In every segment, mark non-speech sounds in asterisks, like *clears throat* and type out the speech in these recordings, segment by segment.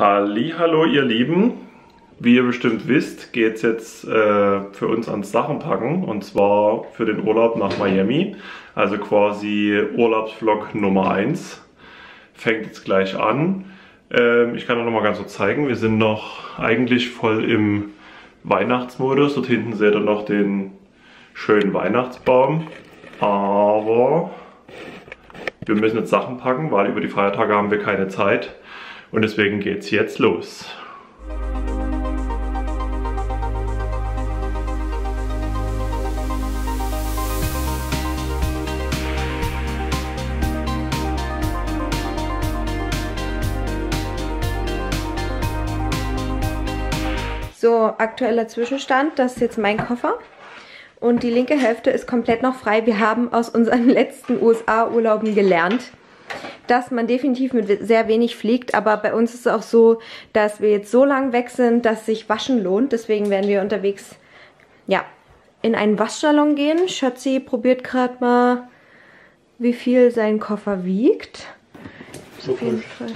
Hallo ihr Lieben, wie ihr bestimmt wisst, geht es jetzt äh, für uns ans Sachenpacken und zwar für den Urlaub nach Miami. Also quasi Urlaubsvlog Nummer 1. Fängt jetzt gleich an. Ähm, ich kann auch noch mal ganz so zeigen, wir sind noch eigentlich voll im Weihnachtsmodus. Dort hinten seht ihr noch den schönen Weihnachtsbaum. Aber wir müssen jetzt Sachen packen, weil über die Feiertage haben wir keine Zeit. Und deswegen geht's jetzt los. So, aktueller Zwischenstand, das ist jetzt mein Koffer. Und die linke Hälfte ist komplett noch frei. Wir haben aus unseren *laughs* letzten USA-Urlauben gelernt, dass man definitiv mit sehr wenig fliegt. Aber bei uns ist es auch so, dass wir jetzt so lang weg sind, dass sich Waschen lohnt. Deswegen werden wir unterwegs, ja, in einen Waschsalon gehen. Schatzi probiert gerade mal, wie viel sein Koffer wiegt. So auf jeden Fall.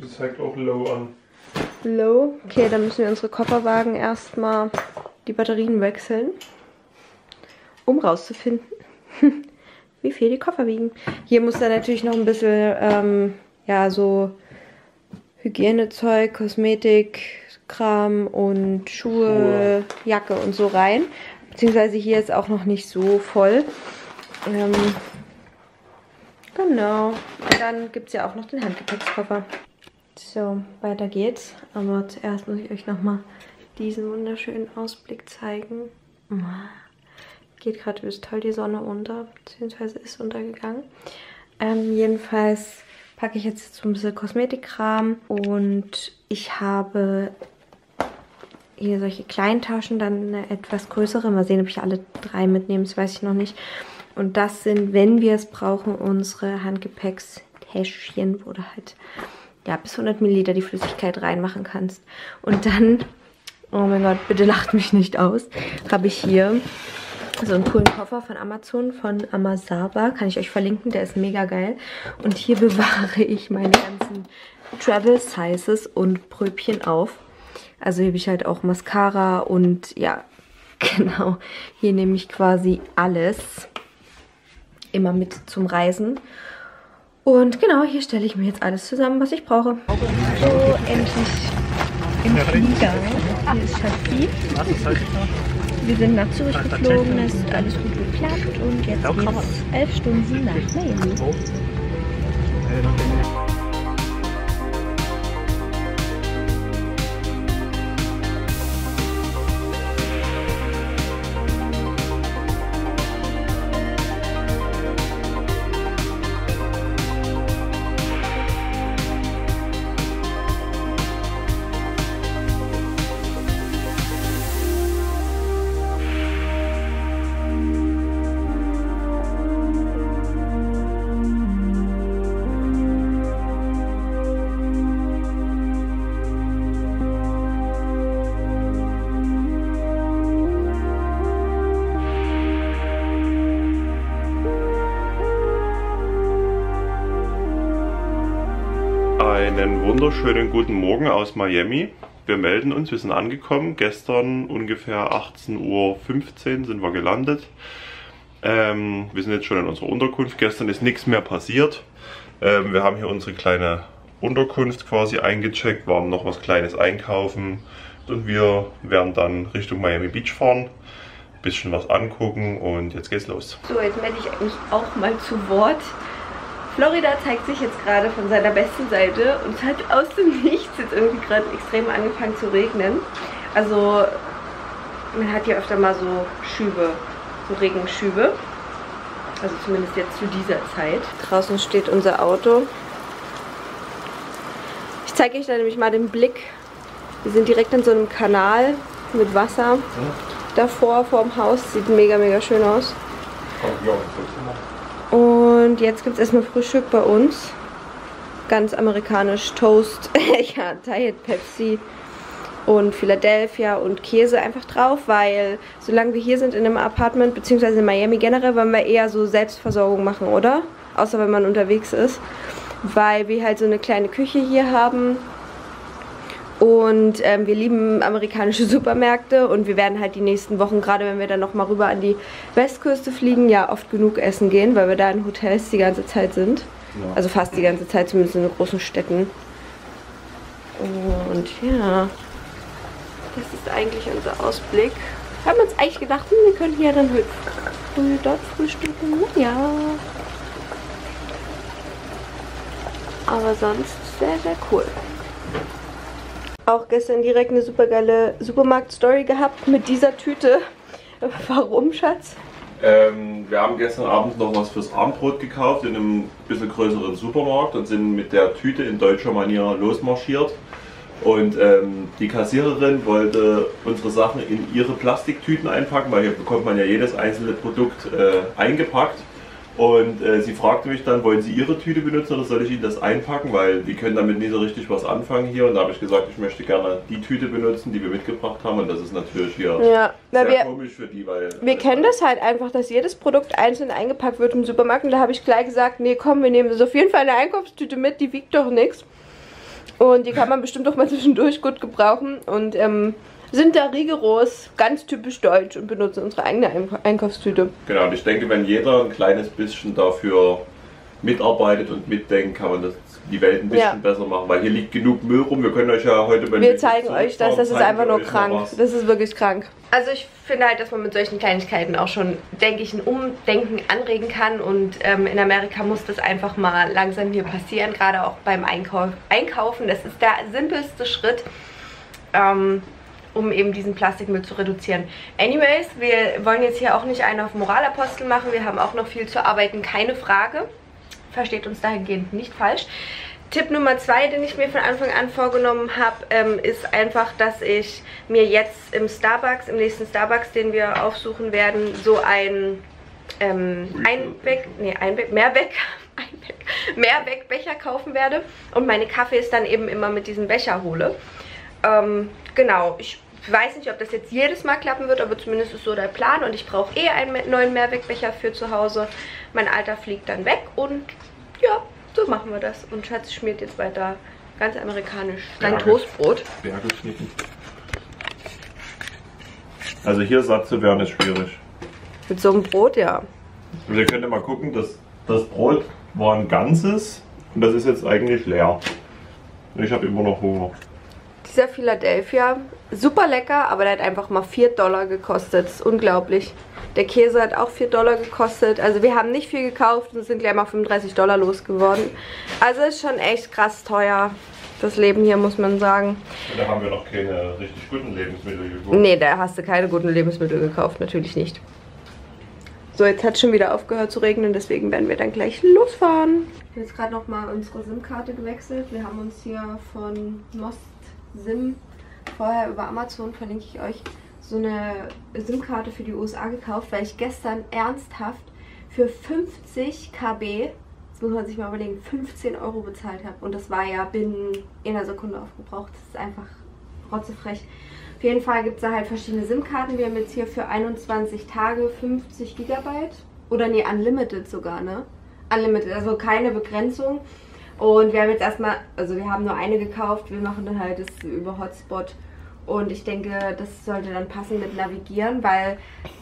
Das zeigt auch low an. Low. Okay, dann müssen wir unsere Kofferwagen erstmal die Batterien wechseln, um rauszufinden, *laughs* wie viel die Koffer wiegen. Hier muss dann natürlich noch ein bisschen, ähm, ja, so Hygienezeug, Kosmetik, Kram und Schuhe, Jacke und so rein. Beziehungsweise hier ist auch noch nicht so voll. Ähm, genau. Und dann gibt es ja auch noch den Handgepäckskoffer. So, weiter geht's. Aber zuerst muss ich euch nochmal diesen wunderschönen Ausblick zeigen. Geht gerade übelst toll die Sonne unter, beziehungsweise ist untergegangen. Ähm, jedenfalls packe ich jetzt so ein bisschen Kosmetikkram und ich habe hier solche kleinen Taschen, dann eine etwas größere. Mal sehen, ob ich alle drei mitnehme, das weiß ich noch nicht. Und das sind, wenn wir es brauchen, unsere Handgepäckstäschchen, wo du halt ja, bis 100 Milliliter die Flüssigkeit reinmachen kannst. Und dann, oh mein Gott, bitte lacht mich nicht aus, habe ich hier so einen coolen Koffer von Amazon, von Amazava. Kann ich euch verlinken, der ist mega geil. Und hier bewahre ich meine ganzen Travel Sizes und Pröbchen auf. Also hier habe ich halt auch Mascara und ja, *laughs* genau. Hier nehme ich quasi alles immer mit zum Reisen. Und genau, hier stelle ich mir jetzt alles zusammen, was ich brauche. So, endlich im Flieger. Hier ist Schatzi. Wir sind nach Zürich geflogen, es ist alles gut geklappt und jetzt geht es elf Stunden nach Miami. Einen wunderschönen guten Morgen aus Miami. Wir melden uns, wir sind angekommen. Gestern ungefähr 18.15 Uhr sind wir gelandet. Ähm, wir sind jetzt schon in unserer Unterkunft. Gestern ist nichts mehr passiert. Ähm, wir haben hier unsere kleine Unterkunft quasi eingecheckt, waren noch was Kleines einkaufen und wir werden dann Richtung Miami Beach fahren, bisschen was angucken und jetzt geht's los. So, jetzt melde ich mich auch mal zu Wort. Florida zeigt sich jetzt gerade von seiner besten Seite und es hat aus dem Nichts jetzt irgendwie gerade extrem angefangen zu regnen. Also man hat hier öfter mal so Schübe, so Regenschübe. Also zumindest jetzt zu dieser Zeit. Draußen steht unser Auto. Ich zeige euch da nämlich mal den Blick. Wir sind direkt in so einem Kanal mit Wasser. Davor, vorm Haus. Sieht mega, mega schön aus. Und jetzt gibt es erstmal Frühstück bei uns. Ganz amerikanisch Toast, *laughs* ja, Diet Pepsi und Philadelphia und Käse einfach drauf, weil solange wir hier sind in einem Apartment, beziehungsweise in Miami generell, wollen wir eher so Selbstversorgung machen, oder? Außer wenn man unterwegs ist. Weil wir halt so eine kleine Küche hier haben Und ähm, wir lieben amerikanische *laughs* Supermärkte und wir werden halt die nächsten Wochen, gerade wenn wir dann nochmal rüber an die Westküste fliegen, ja oft genug essen gehen, weil wir da in Hotels die ganze Zeit sind. Ja. Also fast die ganze Zeit, zumindest in den großen Städten. Und ja, das ist eigentlich unser Ausblick. Wir haben uns eigentlich gedacht, hm, wir können hier dann früh dort frühstücken. Ja. Aber sonst sehr, sehr cool auch gestern direkt eine super geile Supermarkt-Story gehabt mit dieser Tüte. *laughs* Warum, Schatz? Ähm, wir haben gestern Abend noch was fürs Abendbrot gekauft in einem bisschen größeren Supermarkt und sind mit der Tüte in deutscher Manier losmarschiert. Und ähm, die Kassiererin wollte unsere Sachen in ihre Plastiktüten einpacken, weil hier bekommt man ja jedes einzelne Produkt äh, eingepackt. Und äh, sie fragte mich dann, wollen Sie Ihre Tüte benutzen oder soll ich Ihnen das einpacken? Weil die können damit nie so richtig was anfangen hier. Und da habe ich gesagt, ich möchte gerne die Tüte benutzen, die wir mitgebracht haben. Und das ist natürlich hier ja. sehr wir, komisch für die, weil... Wir kennen das halt einfach, dass jedes Produkt einzeln eingepackt wird im Supermarkt. Und da habe ich gleich gesagt, nee komm, wir nehmen das auf jeden Fall eine Einkaufstüte mit, die wiegt doch nichts. Und die kann man bestimmt auch mal *laughs* zwischendurch gut gebrauchen. Und ähm, sind da rigoros, ganz typisch deutsch und benutzen unsere eigene Einkaufstüte. Genau, und ich denke, wenn jeder ein kleines bisschen dafür mitarbeitet und mitdenkt, kann man das die Welt ein bisschen ja. besser machen, weil hier liegt genug Müll rum. Wir können euch ja heute bei Wir zeigen euch das, das ist einfach nur krank. Das ist wirklich krank. Also ich finde halt, dass man mit solchen Kleinigkeiten auch schon, denke ich, ein Umdenken anregen kann und ähm, in Amerika muss das einfach mal langsam hier passieren, gerade auch beim Einkauf Einkaufen. Das ist der simpelste Schritt. Ähm, um eben diesen Plastikmüll zu reduzieren. Anyways, wir wollen jetzt hier auch nicht einen auf Moralapostel machen. Wir haben auch noch viel zu arbeiten, keine Frage. Versteht uns dahingehend nicht falsch. Tipp Nummer zwei, den ich mir von Anfang an vorgenommen habe, ähm, ist einfach, dass ich mir jetzt im Starbucks, im nächsten Starbucks, den wir aufsuchen werden, so ein ähm, Einweg, nee, Einweg, Mehrweg, *laughs* Einweg, Mehrwegbecher kaufen werde und meine Kaffees dann eben immer mit diesem Becher hole. Ähm, genau, ich weiß nicht, ob das jetzt jedes Mal klappen wird, aber zumindest ist so der Plan. Und ich brauche eh einen neuen Mehrwegbecher für zu Hause. Mein alter fliegt dann weg und ja, so machen wir das. Und Schatz schmiert jetzt weiter ganz amerikanisch sein Berge. Toastbrot. Bergeschnitten. Also hier satt zu werden ist schwierig. Mit so einem Brot, ja. Also ihr könnt ja mal gucken, dass das Brot war ein ganzes und das ist jetzt eigentlich leer. Ich habe immer noch Hunger. Dieser Philadelphia, super lecker, aber der hat einfach mal 4 Dollar gekostet. Das ist unglaublich. Der Käse hat auch 4 Dollar gekostet. Also wir haben nicht viel gekauft und sind gleich mal 35 Dollar losgeworden. Also ist schon echt krass teuer. Das Leben hier, muss man sagen. Da haben wir noch keine richtig guten Lebensmittel gekauft. Nee, da hast du keine guten Lebensmittel gekauft. Natürlich nicht. So, jetzt hat es schon wieder aufgehört zu regnen, deswegen werden wir dann gleich losfahren. Ich habe jetzt gerade nochmal unsere SIM-Karte gewechselt. Wir haben uns hier von Most SIM vorher über Amazon, verlinke ich euch, so eine SIM-Karte für die USA gekauft, weil ich gestern ernsthaft für 50 KB, das muss man sich mal überlegen, 15 Euro bezahlt habe. Und das war ja binnen einer Sekunde aufgebraucht. Das ist einfach rotzefrech. Auf jeden Fall gibt es da halt verschiedene SIM-Karten. Wir haben jetzt hier für 21 Tage 50 Gigabyte. Oder nee, Unlimited sogar, ne? Unlimited, also keine Begrenzung. Und wir haben jetzt erstmal, also wir haben nur eine gekauft, wir machen dann halt das über Hotspot. Und ich denke, das sollte dann passen mit Navigieren, weil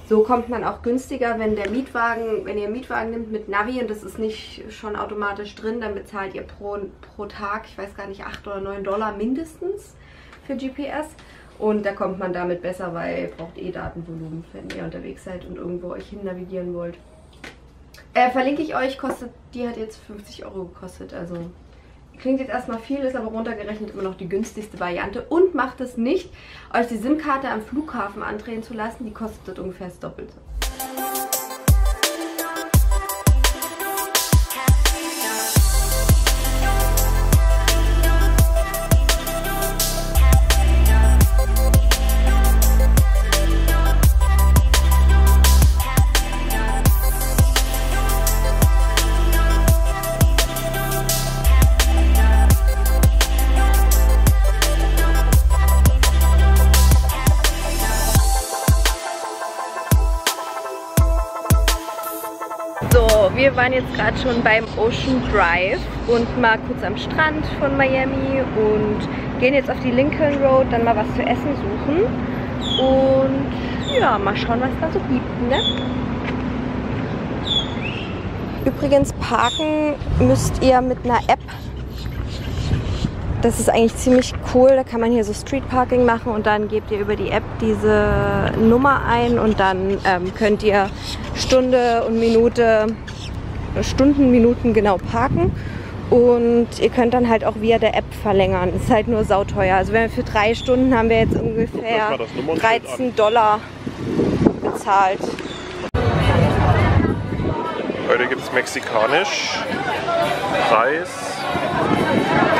so kommt man auch günstiger, wenn der Mietwagen, wenn ihr Mietwagen nimmt mit Navi und das ist nicht schon automatisch drin, dann bezahlt ihr pro, pro Tag, ich weiß gar nicht, 8 oder 9 Dollar mindestens für GPS. Und da kommt man damit besser, weil ihr braucht eh Datenvolumen, wenn ihr unterwegs seid und irgendwo euch hin navigieren wollt. Äh, verlinke ich euch, kostet, die hat jetzt 50 Euro gekostet, also klingt jetzt erstmal viel, ist aber runtergerechnet immer noch die günstigste Variante und macht es nicht, euch die SIM-Karte am Flughafen andrehen zu lassen, die kostet ungefähr das Doppelte. Wir waren jetzt gerade schon beim Ocean Drive und mal kurz am Strand von Miami und gehen jetzt auf die Lincoln Road, dann mal was zu essen suchen. Und ja, mal schauen, was da so gibt, ne? Übrigens, parken müsst ihr mit einer App. Das ist eigentlich ziemlich cool. Da kann man hier so Street Parking machen und dann gebt ihr über die App diese Nummer ein und dann ähm, könnt ihr Stunde und Minute, Stunden, Minuten genau parken. Und ihr könnt dann halt auch via der App verlängern. Ist halt nur sauteuer. Also wenn wir für drei Stunden haben wir jetzt ungefähr 13 Dollar bezahlt. Heute gibt es mexikanisch, Reis,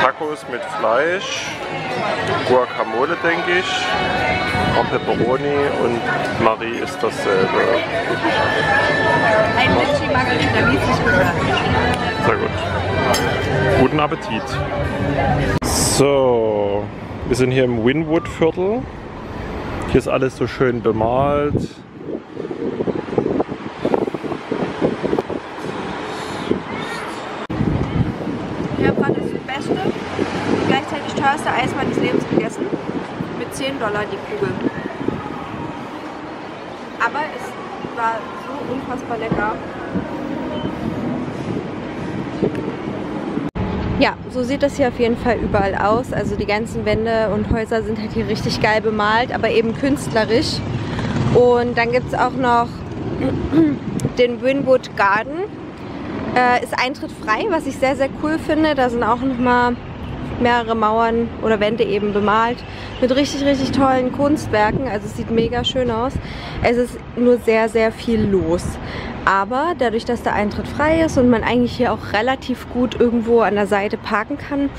Tacos mit Fleisch, Guacamole, denke ich, auch Pepperoni und Marie ist dasselbe. Ein Veggie Margarita, wie es gesagt. Sehr gut. Guten Appetit. So, wir sind hier im Winwood-Viertel. Hier ist alles so schön bemalt. Ich habe gerade das beste gleichzeitig teuerste Eis meines Lebens 10 Dollar die Kugel. Aber es war so unfassbar lecker. Ja, so sieht das hier auf jeden Fall überall aus. Also die ganzen Wände und Häuser sind halt hier richtig geil bemalt, aber eben künstlerisch. Und dann gibt es auch noch *clears throat* den Winwood Garden. Äh, ist Eintritt frei, was ich sehr, sehr cool finde. Da sind auch nochmal mehrere Mauern oder Wände eben bemalt mit richtig, richtig tollen Kunstwerken. Also es sieht mega schön aus. Es ist nur sehr, sehr viel los. Aber dadurch, dass der Eintritt frei ist und man eigentlich hier auch relativ gut irgendwo an der Seite parken kann,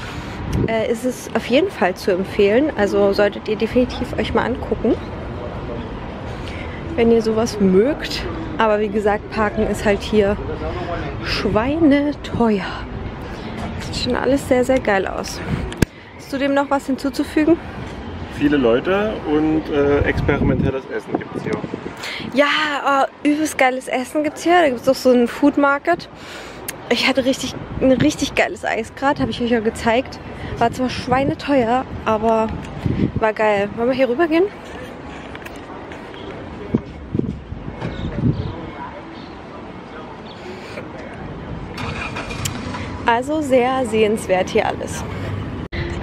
äh, ist es auf jeden Fall zu empfehlen. Also solltet ihr definitiv euch mal angucken, wenn ihr sowas mögt. Aber wie gesagt, parken ist halt hier schweineteuer. Sieht schon alles sehr, sehr geil aus. Hast du dem noch was hinzuzufügen? Viele Leute und äh, experimentelles Essen gibt es hier. Ja, oh, übelst geiles Essen gibt es hier. Da gibt es auch so einen Food Market. Ich hatte richtig, ein richtig geiles Eis gerade, habe ich euch ja gezeigt. War zwar schweineteuer, aber war geil. Wollen wir hier rüber gehen? Also sehr sehenswert hier alles.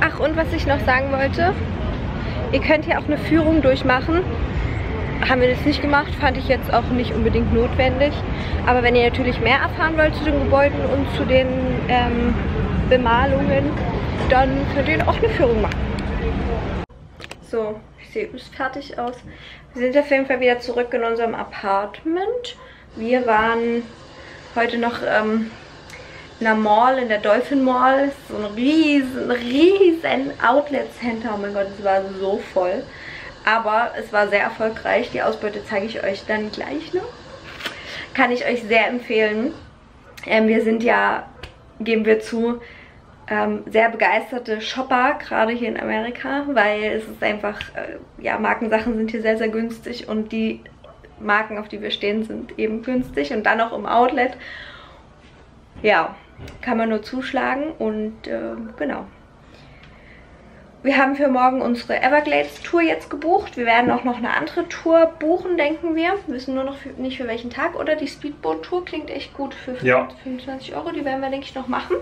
Ach, und was ich noch sagen wollte, ihr könnt hier auch eine Führung durchmachen. Haben wir das nicht gemacht, fand ich jetzt auch nicht unbedingt notwendig. Aber wenn ihr natürlich mehr erfahren wollt zu den Gebäuden und zu den ähm, Bemalungen, dann könnt ihr auch eine Führung machen. So, ich sehe übelst fertig aus. Wir sind auf jeden Fall wieder zurück in unserem Apartment. Wir waren heute noch ähm, in der Mall, in der Dolphin Mall. So ein riesen, riesen Outlet Center. Oh mein Gott, es war so voll. Aber es war sehr erfolgreich. Die Ausbeute zeige ich euch dann gleich noch. Kann ich euch sehr empfehlen. Ähm, wir sind ja, geben wir zu, ähm, sehr begeisterte Shopper, gerade hier in Amerika, weil es ist einfach, äh, ja, Markensachen sind hier sehr, sehr günstig und die Marken, auf die wir stehen, sind eben günstig und dann auch im Outlet. Ja, kann man nur zuschlagen und äh, genau. Wir haben für morgen unsere Everglades-Tour jetzt gebucht. Wir werden auch noch eine andere Tour buchen, denken wir. Wir wissen nur noch für, nicht für welchen Tag. Oder die Speedboat-Tour klingt echt gut für Ja. 25 Euro. Die werden wir, denke ich, noch machen.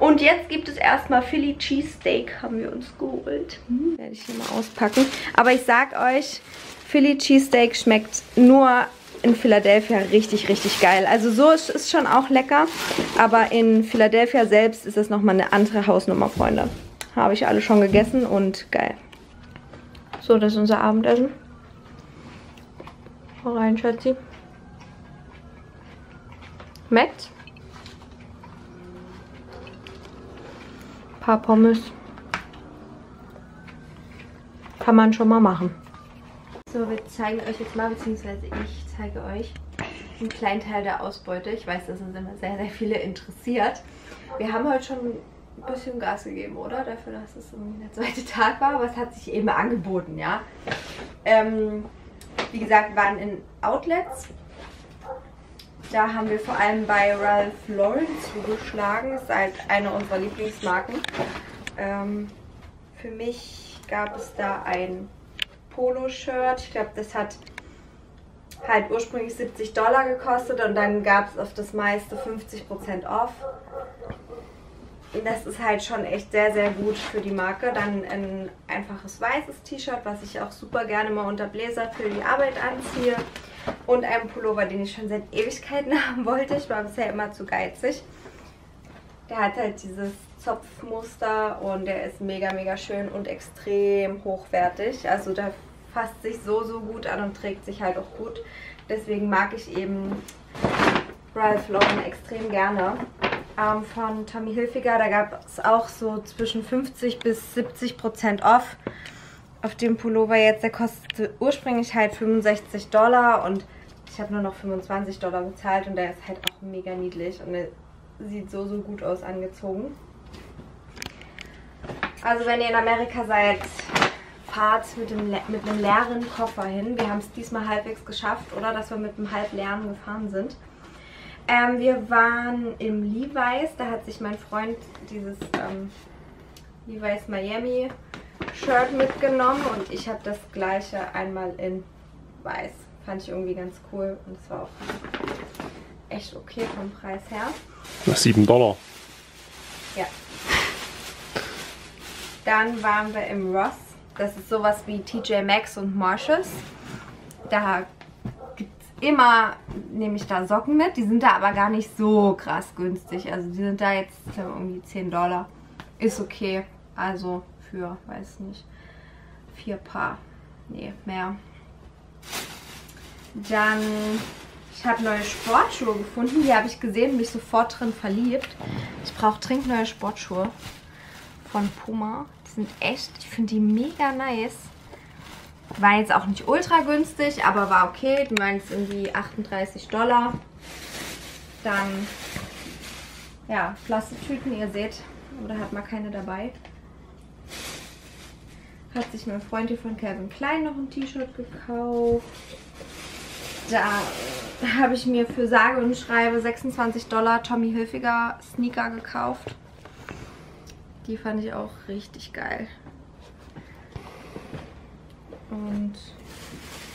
Und jetzt gibt es erstmal Philly Cheesesteak, haben wir uns geholt. Hm, werde ich hier mal auspacken. Aber ich sag euch, Philly Cheesesteak schmeckt nur in Philadelphia richtig, richtig geil. Also so ist es schon auch lecker. Aber in Philadelphia selbst ist es nochmal eine andere Hausnummer, Freunde. Habe ich alle schon gegessen und geil. So, das ist unser Abendessen. Hau rein, Schatzi. Schmeckt's? paar Pommes. Kann man schon mal machen. So, wir zeigen euch jetzt mal, beziehungsweise ich zeige euch einen kleinen Teil der Ausbeute. Ich weiß, das sind immer sehr, sehr viele interessiert. Wir haben heute schon ein bisschen Gas gegeben, oder? Dafür, dass es irgendwie der zweite Tag war. Aber es hat sich eben angeboten, ja. Ähm, wie gesagt, waren in Outlets. Da haben wir vor allem bei Ralph Lauren zugeschlagen. Ist halt eine unserer Lieblingsmarken. Ähm, für mich gab es da ein Polo-Shirt. Ich glaube, das hat halt ursprünglich 70 Dollar gekostet und dann gab es auf das meiste 50% off. Das ist halt schon echt sehr, sehr gut für die Marke. Dann ein einfaches weißes T-Shirt, was ich auch super gerne mal unter Bläser für die Arbeit anziehe. Und einen Pullover, den ich schon seit Ewigkeiten *laughs* haben wollte. Ich war bisher immer zu geizig. Der hat halt dieses Zopfmuster und der ist mega, mega schön und extrem hochwertig. Also der fasst sich so, so gut an und trägt sich halt auch gut. Deswegen mag ich eben Ralph Lauren extrem gerne. Ähm, von Tommy Hilfiger, da gab es auch so zwischen 50 bis 70 Prozent off. Auf dem Pullover jetzt, der kostete ursprünglich halt 65 Dollar und ich habe nur noch 25 Dollar bezahlt und der ist halt auch mega niedlich und der sieht so, so gut aus angezogen. Also wenn ihr in Amerika seid, fahrt mit, dem, mit einem leeren Koffer hin. Wir haben es diesmal halbwegs geschafft, oder? Dass wir mit einem halb leeren gefahren sind. Ähm, wir waren im Levi's. Da hat sich mein Freund dieses ähm, Levi's Miami Shirt mitgenommen. Und ich habe das gleiche einmal in weiß. Fand ich irgendwie ganz cool. Und es war auch echt okay vom Preis her. Na, 7 Dollar. Ja. Dann waren wir im Ross. Das ist sowas wie TJ Maxx und Marshalls. Da gibt es immer, nehme ich da Socken mit. Die sind da aber gar nicht so krass günstig. Also die sind da jetzt irgendwie 10 Dollar. Ist okay. Also für, weiß nicht, vier Paar. Nee, mehr. Dann, ich habe neue Sportschuhe gefunden. Die habe ich gesehen, mich sofort drin verliebt. Ich brauche dringend neue Sportschuhe von Puma. Sind echt, ich finde die mega nice. War jetzt auch nicht ultra günstig, aber war okay. Waren jetzt irgendwie 38 Dollar. Dann, ja, Plastiktüten, ihr seht. Oder hat man keine dabei. Hat sich mein Freund hier von Calvin Klein noch ein T-Shirt gekauft. Da habe ich mir für sage und schreibe 26 Dollar Tommy Hilfiger Sneaker gekauft. Die fand ich auch richtig geil. Und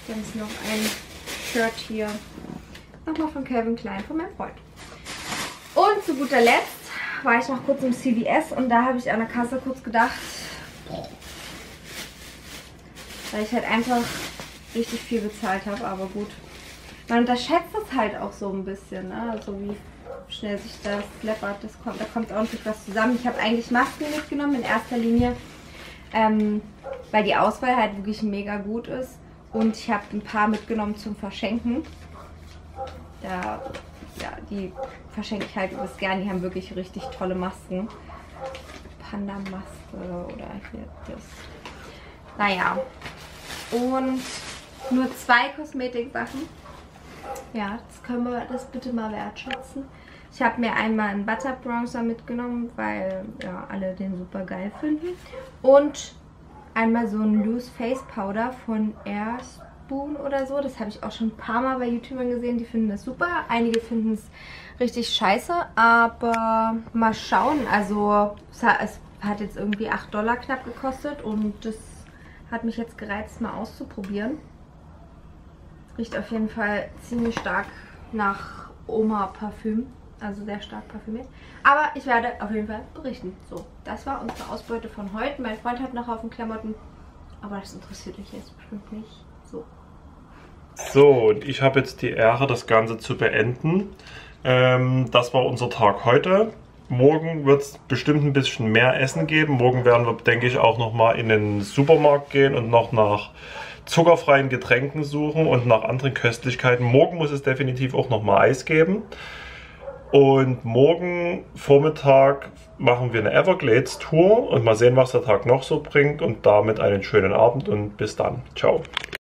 dann ist noch ein Shirt hier. Nochmal von Calvin Klein, von meinem Freund. Und zu guter Letzt war ich noch kurz im CVS und da habe ich an der Kasse kurz gedacht, weil ich halt einfach richtig viel bezahlt habe, aber gut. Man unterschätzt es halt auch so ein bisschen, ne? Also wie schnell sich das läppert. Das kommt, da kommt ordentlich was zusammen. Ich habe eigentlich Masken mitgenommen in erster Linie, ähm, weil die Auswahl halt wirklich mega gut ist. Und ich habe ein paar mitgenommen zum Verschenken. Da, ja, die verschenke ich halt übelst gern. Die haben wirklich richtig tolle Masken. Panda-Maske oder hier das. Naja. Und nur zwei Kosmetiksachen. Ja, das können wir das bitte mal wertschätzen. Ich habe mir einmal einen Butter Bronzer mitgenommen, weil ja, alle den super geil finden. Und einmal so ein Loose Face Powder von Airspoon oder so. Das habe ich auch schon ein paar Mal bei YouTubern gesehen. Die finden das super. Einige finden es richtig scheiße. Aber mal schauen. Also es hat jetzt irgendwie 8 Dollar knapp gekostet. Und das hat mich jetzt gereizt, mal auszuprobieren. Riecht auf jeden Fall ziemlich stark nach Oma Parfüm also sehr stark parfümiert. Aber ich werde auf jeden Fall berichten. So, das war unsere Ausbeute von heute. Mein Freund hat noch auf den Klamotten, aber das interessiert euch jetzt bestimmt nicht. So. So, und ich habe jetzt die Ehre, das Ganze zu beenden. Ähm, das war unser Tag heute. Morgen wird es bestimmt ein bisschen mehr Essen geben. Morgen werden wir, denke ich, auch nochmal in den Supermarkt gehen und noch nach zuckerfreien Getränken suchen und nach anderen Köstlichkeiten. Morgen muss es definitiv auch nochmal Eis geben. Und morgen Vormittag machen wir eine Everglades Tour und mal sehen, was der Tag noch so bringt. Und damit einen schönen Abend und bis dann. Ciao.